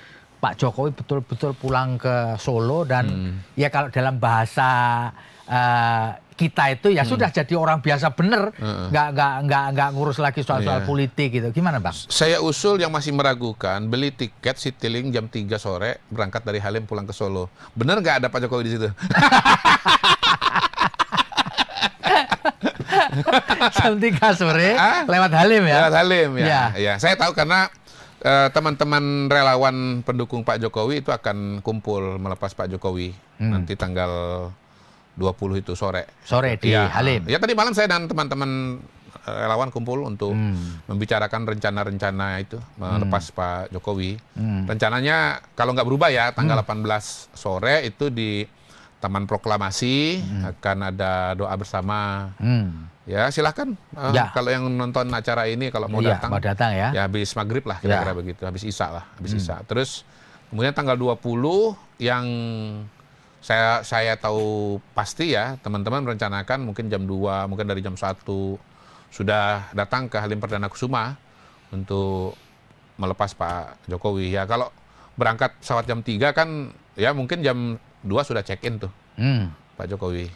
Pak Jokowi betul-betul pulang ke Solo dan hmm. ya kalau dalam bahasa uh, kita itu ya hmm. sudah jadi orang biasa bener, hmm. nggak nggak nggak nggak ngurus lagi soal-soal yeah. politik gitu. Gimana bang? Saya usul yang masih meragukan beli tiket Citylink jam 3 sore berangkat dari Halim pulang ke Solo. Bener nggak ada Pak Jokowi di situ? jam 3 sore lewat Halim ya? Lewat Halim ya. ya. ya. Saya tahu karena Eh, teman-teman uh, relawan pendukung Pak Jokowi itu akan kumpul melepas Pak Jokowi hmm. nanti tanggal 20 itu sore. Sore di ya, Halim. Ya tadi malam saya dan teman-teman eh, relawan kumpul untuk hmm. membicarakan rencana-rencana itu melepas hmm. Pak Jokowi. Hmm. Rencananya kalau nggak berubah ya tanggal hmm. 18 sore itu di Taman Proklamasi hmm. akan ada doa bersama. Hmm. Ya silahkan uh, ya. kalau yang nonton acara ini kalau mau ya, datang, mau datang ya. Ya habis maghrib lah kira-kira ya. begitu, habis isya lah, habis hmm. isya. Terus kemudian tanggal 20 yang saya saya tahu pasti ya teman-teman merencanakan mungkin jam 2, mungkin dari jam 1 sudah datang ke Halim Perdana Kusuma untuk melepas Pak Jokowi. Ya kalau berangkat pesawat jam 3 kan ya mungkin jam 2 sudah check in tuh hmm. Pak Jokowi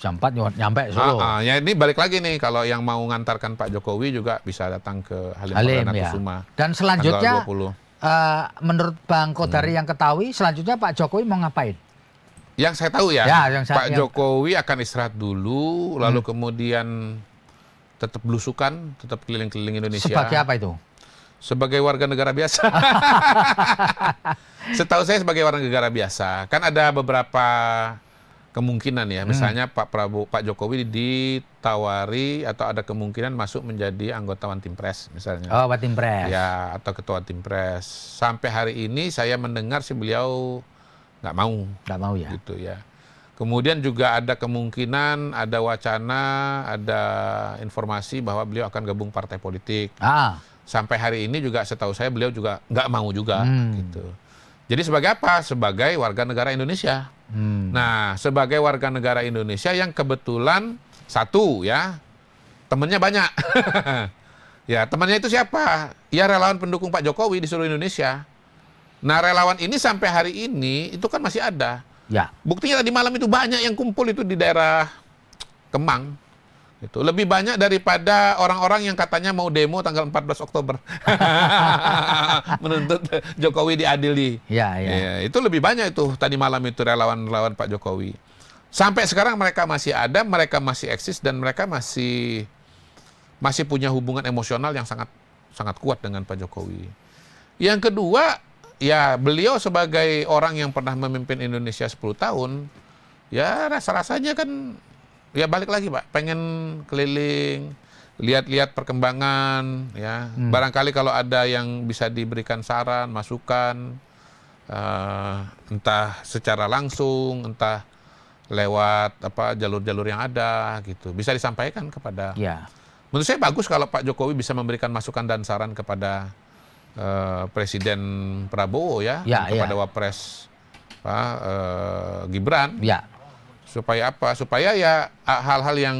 jam 4 nyampe Solo. Ah, ah, ya ini balik lagi nih kalau yang mau ngantarkan Pak Jokowi juga bisa datang ke Halim, Halim Perdana ya. Kusuma. Dan selanjutnya uh, menurut Bang Kodari hmm. yang ketahui selanjutnya Pak Jokowi mau ngapain? Yang saya tahu ya, ya yang saya, Pak yang... Jokowi akan istirahat dulu lalu hmm. kemudian tetap belusukan, tetap keliling-keliling Indonesia. Sebagai apa itu? Sebagai warga negara biasa. Setahu saya sebagai warga negara biasa. Kan ada beberapa kemungkinan ya. Hmm. Misalnya hmm. Pak Prabowo, Pak Jokowi ditawari atau ada kemungkinan masuk menjadi anggota One Team Press misalnya. Oh, One Team Press. Ya, atau ketua Team Press. Sampai hari ini saya mendengar si beliau nggak mau. Nggak mau ya. Gitu ya. Kemudian juga ada kemungkinan, ada wacana, ada informasi bahwa beliau akan gabung partai politik. Ah. Sampai hari ini juga setahu saya beliau juga nggak mau juga hmm. gitu. Jadi sebagai apa? Sebagai warga negara Indonesia. Hmm. Nah, sebagai warga negara Indonesia yang kebetulan satu ya, temennya banyak. ya, temannya itu siapa? Ya relawan pendukung Pak Jokowi di seluruh Indonesia. Nah, relawan ini sampai hari ini itu kan masih ada. Ya. Buktinya tadi malam itu banyak yang kumpul itu di daerah Kemang. Itu lebih banyak daripada orang-orang yang katanya mau demo tanggal 14 Oktober. Menuntut Jokowi diadili. Ya, ya. ya, itu lebih banyak itu tadi malam itu relawan-relawan Pak Jokowi. Sampai sekarang mereka masih ada, mereka masih eksis dan mereka masih masih punya hubungan emosional yang sangat sangat kuat dengan Pak Jokowi. Yang kedua, ya beliau sebagai orang yang pernah memimpin Indonesia 10 tahun, ya rasa-rasanya kan ya balik lagi pak pengen keliling lihat-lihat perkembangan ya hmm. barangkali kalau ada yang bisa diberikan saran masukan uh, entah secara langsung entah lewat apa jalur-jalur yang ada gitu bisa disampaikan kepada ya. menurut saya bagus kalau Pak Jokowi bisa memberikan masukan dan saran kepada uh, Presiden Prabowo ya, ya kepada ya. Wapres uh, Gibran ya supaya apa? Supaya ya hal-hal yang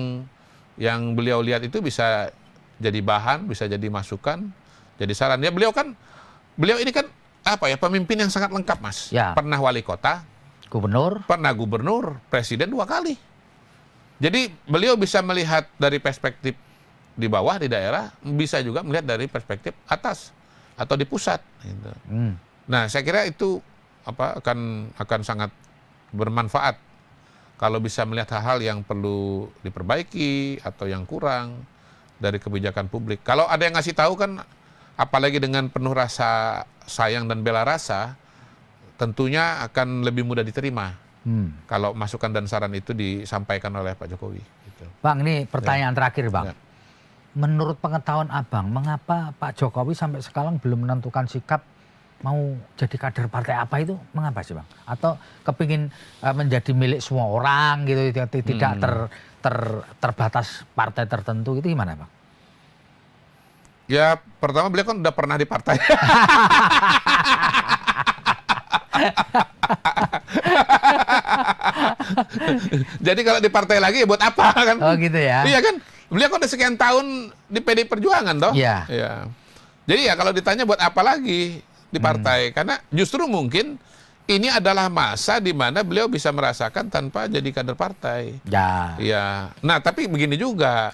yang beliau lihat itu bisa jadi bahan, bisa jadi masukan, jadi saran. Ya beliau kan beliau ini kan apa ya pemimpin yang sangat lengkap mas. Ya. Pernah wali kota, gubernur, pernah gubernur, presiden dua kali. Jadi beliau bisa melihat dari perspektif di bawah di daerah, bisa juga melihat dari perspektif atas atau di pusat. Gitu. Hmm. Nah saya kira itu apa akan akan sangat bermanfaat kalau bisa melihat hal-hal yang perlu diperbaiki atau yang kurang dari kebijakan publik. Kalau ada yang ngasih tahu kan, apalagi dengan penuh rasa sayang dan bela rasa, tentunya akan lebih mudah diterima. Hmm. Kalau masukan dan saran itu disampaikan oleh Pak Jokowi. Gitu. Bang, ini pertanyaan ya. terakhir, Bang. Ya. Menurut pengetahuan Abang, mengapa Pak Jokowi sampai sekarang belum menentukan sikap mau jadi kader partai apa itu mengapa sih bang? Atau kepingin uh, menjadi milik semua orang gitu tidak hmm. ter, ter terbatas partai tertentu itu gimana bang? Ya pertama beliau kan udah pernah di partai. Jadi kalau di partai lagi ya buat apa kan? Oh gitu ya. Iya kan? Beliau kan udah sekian tahun di PD Perjuangan toh. Iya. Iya. Jadi ya kalau ditanya buat apa lagi? di partai karena justru mungkin ini adalah masa di mana beliau bisa merasakan tanpa jadi kader partai. Ya. Ya. Nah, tapi begini juga.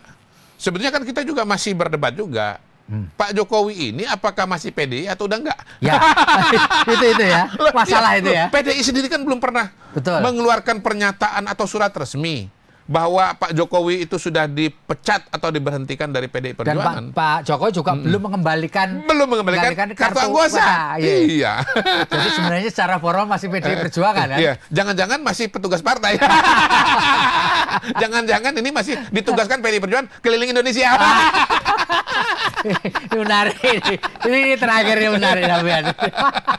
Sebenarnya kan kita juga masih berdebat juga. Hmm. Pak Jokowi ini apakah masih PDI atau udah enggak? Ya, itu itu ya masalah itu ya. PDI sendiri kan belum pernah Betul. mengeluarkan pernyataan atau surat resmi bahwa Pak Jokowi itu sudah dipecat atau diberhentikan dari PDI Dan Pak, Perjuangan. Pak Jokowi juga belum mengembalikan belum mengembalikan kartu kartu anggota. Iya. Iya. Jadi sebenarnya secara formal masih PDI Perjuangan kan? Iya, jangan-jangan masih petugas partai. Jangan-jangan ini masih ditugaskan PDI Perjuangan keliling Indonesia. ini menarik ini. Ini, ini terakhir ini menarik sampean.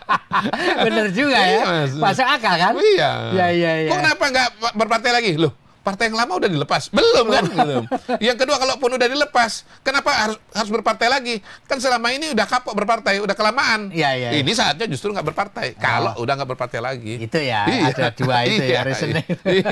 Bener juga ya. Iya, Mas. Masuk akal kan? Iya. Iya, iya, iya. Kok kenapa nggak berpartai lagi? Loh, partai yang lama udah dilepas. Belum kan? Belum. Yang kedua, kalaupun udah dilepas, kenapa harus harus berpartai lagi? Kan selama ini udah kapok berpartai, udah kelamaan. Iya, iya. Ini saatnya justru nggak berpartai. Kalau udah nggak berpartai lagi. Itu ya, Iya. ada dua itu Iya, ya reasoning. iya.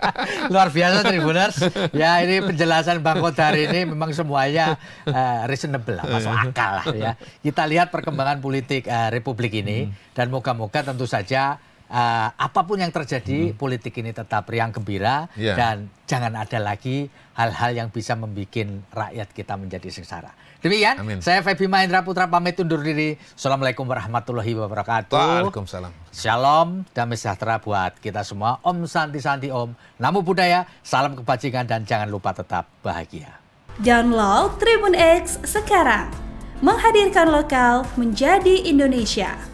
Luar biasa Tribuners. Ya ini penjelasan Bang Kodar ini memang semuanya eh, reasonable lah, masuk akal lah ya. Kita lihat perkembangan politik eh, Republik ini dan moga-moga tentu saja eh, apa pun yang terjadi politik ini tetap riang gembira Iya. dan jangan ada lagi hal-hal yang bisa membuat rakyat kita menjadi sengsara. Demikian, Amin. saya Febi Mahendra Putra pamit undur diri. Assalamualaikum warahmatullahi wabarakatuh. Waalaikumsalam. Shalom, damai sejahtera buat kita semua. Om Santi Santi Om. Namo Buddhaya, salam kebajikan dan jangan lupa tetap bahagia. Download Tribun X sekarang. Menghadirkan lokal menjadi Indonesia.